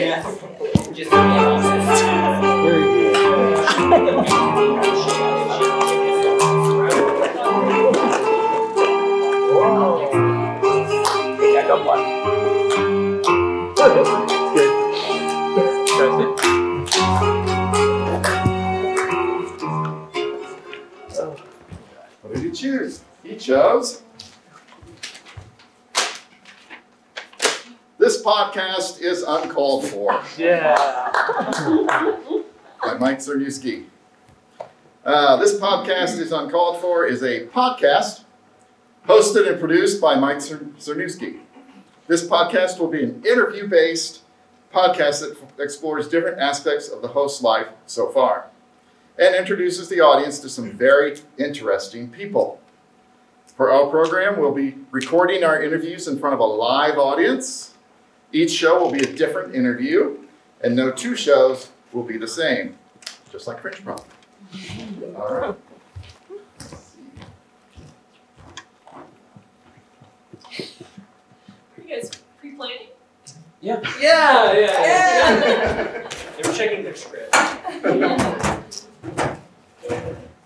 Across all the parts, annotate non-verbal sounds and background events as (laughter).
Just me. Very good. (laughs) I got one. (laughs) This podcast is uncalled for Yeah. by Mike Cernuski. Uh, this podcast is uncalled for is a podcast hosted and produced by Mike Cer- Cernuski. This podcast will be an interview-based podcast that explores different aspects of the host's life so far and introduces the audience to some very interesting people. For our program, we'll be recording our interviews in front of a live audience. Each show will be a different interview, and no two shows will be the same, just like French Pop. All right. Are you guys pre-planning? Yeah. Yeah, yeah. They were checking their script. (laughs)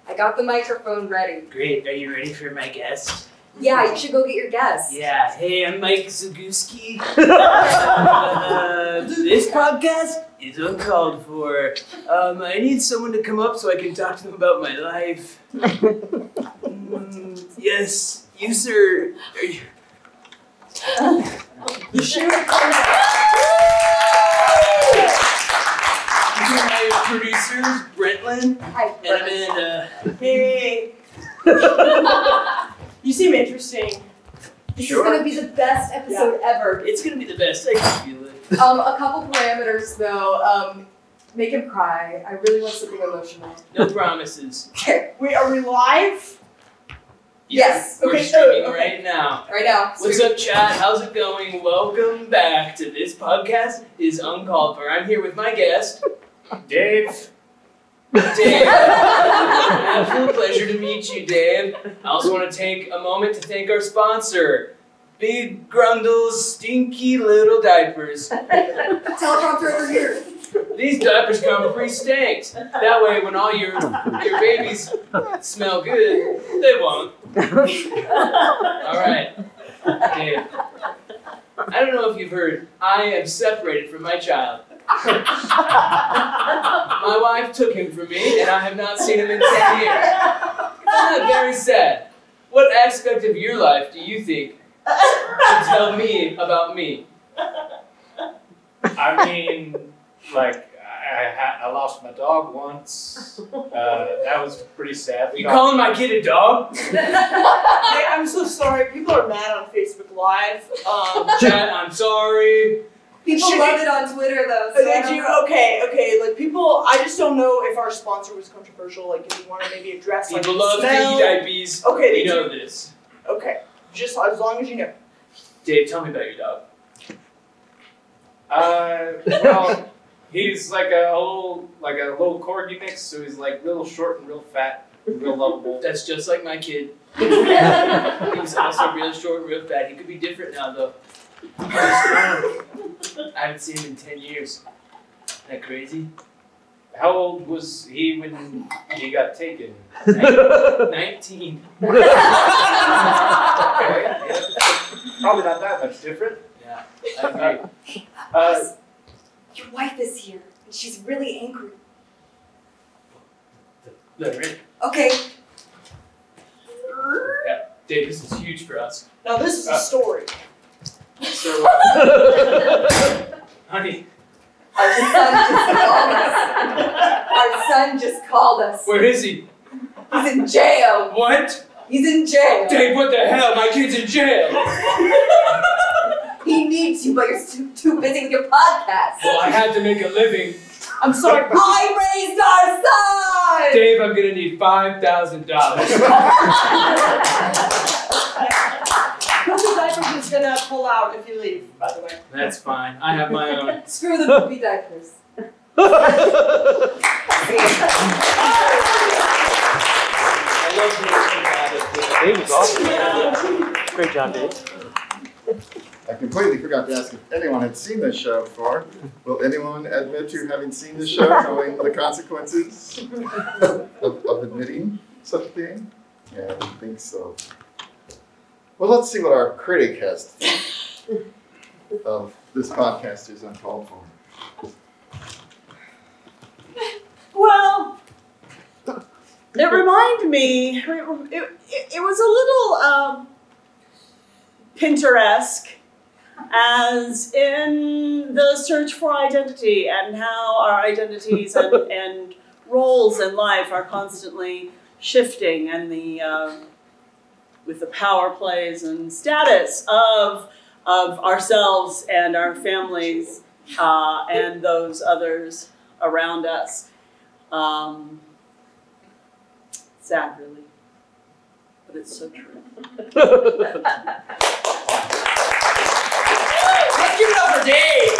I got the microphone ready. Great. Are you ready for my guest? Yeah, you should go get your guest. Yeah. Hey, I'm Mike Zaguski. (laughs) uh, this podcast is uncalled for. Um, I need someone to come up so I can talk to them about my life. Mm, yes, you sir. Are you? These are my producers, Brentlin Hi, and Amanda. Hey. (laughs) you seem interesting. This Sure. is gonna be the best episode ever. It's gonna be the best. I can feel it. Um, a couple parameters though. Um, make him cry. I really want something emotional. No promises. Okay, Wait, are we live? Yes. We're Okay, streaming oh, okay. right now. right now. What's up, chat? How's it going? Welcome back to this podcast is uncalled for. I'm here with my guest, Dave. Dave. (laughs) Absolute pleasure to meet you, Dave. I also want to take a moment to thank our sponsor, Big Grundle's Stinky Little Diapers. Teleprompter over here. These diapers come pre-stanked. That way, when all your your babies smell good, they won't. All right, Dave. I don't know if you've heard. I am separated from my child. My wife took him from me, and I have not seen him in ten years. Isn't that very sad? What aspect of your life do you think should tell me about me? I mean, like, I, ha- I lost my dog once. Uh, that was pretty sad. The You dog- calling my kid a dog? Hey, I'm so sorry. People are mad on Facebook Live. Um, Chat, I'm sorry. People Should love we- it on Twitter though. So Did you? know. Okay, okay. Like people, I just don't know if our sponsor was controversial. Like, if you want to maybe address like People the love smell. sticky diapers. Okay, We they know do. this. Okay, just as long as you know. Dave, tell me about your dog. Uh, well, (laughs) he's like a little, like a little corgi mix. So he's like little short and real fat, real lovable. That's just like my kid. (laughs) He's also real short and real fat. He could be different now, though. I haven't seen him in 10 years. Isn't that crazy? How old was he when he got taken? 19. Okay, (laughs) yeah. Probably not that much different. Yeah, I agree. (laughs) Uh, Your wife is here, and she's really angry. Let her Okay. Dave, this is huge for us. Now this is Uh, a story. So, (laughs) uh, honey, Our son just called us. Our son just called us. where is he? He's in jail. What? He's in jail. Dave, what the hell? My kid's in jail. He needs you, but you're too, too busy with your podcast. Well, I had to make a living. I'm sorry. (laughs) I raised our son. Dave, I'm gonna need five thousand dollars. Poopy diapers is gonna pull out if you leave. By the way. That's fine. I have my own. (laughs) Screw the poopy diapers. I love being so bad at this. Dave was awesome. Great job, Dave. I completely forgot to ask if anyone had seen this show before. Will anyone admit to having seen the show, knowing the consequences of, of admitting such a thing? Yeah, I didn't think so. Well, let's see what our critic has to think of this podcast is uncalled for. Well, (laughs) it reminded me, it, it, it was a little um, Pinteresque, as in the search for identity and how our identities and, (laughs) and roles in life are constantly shifting, and the uh, with the power plays and status of of ourselves and our families uh, and those others around us. Um, sad, really, but it's so true. (laughs) Let's give it up for Dave.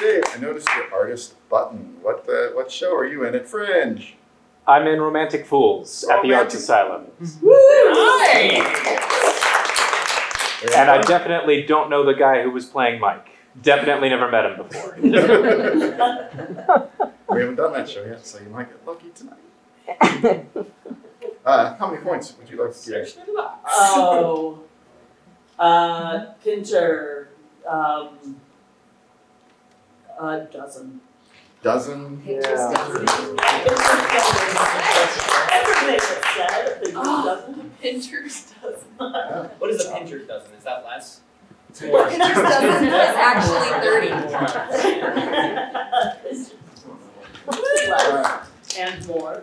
Dave, I noticed your artist button. What the, what show are you in at Fringe? I'm in Romantic Fools at the Arts Romantic- Asylum. Mm-hmm. Nice. And I definitely don't know the guy who was playing Mike. Definitely never met him before. (laughs) we haven't done that show yet, so you might get lucky tonight. (laughs) Uh, how many points would you like to give? Search for the box. Oh, uh, Pinter, um, a dozen. Dozen? Pinterest dozen. Everything is said, a dozen. Pinterest dozen. Yeah. What is a pincher dozen? Is that less? Pinterest dozen is actually thirty. Uh, (laughs) (laughs) And more.